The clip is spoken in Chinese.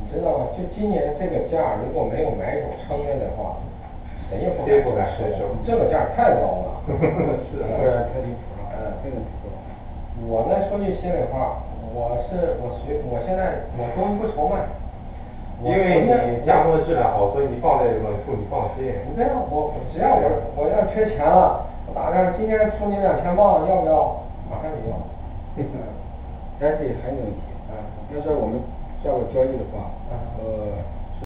你知道吗？就今年这个价，如果没有买手撑着的话，谁也不敢收伸手这个价太高了。是啊 太离谱了嗯真的离谱了我呢说句心里话，我是我随我现在我东西不愁卖。因为你加工的质量好，所以你放在冷处你放心。你这样，我只要我我要缺钱了，我打算今天出你两千磅，要不要？马上就要。但是还有一个问题，要是我们下午交易的话，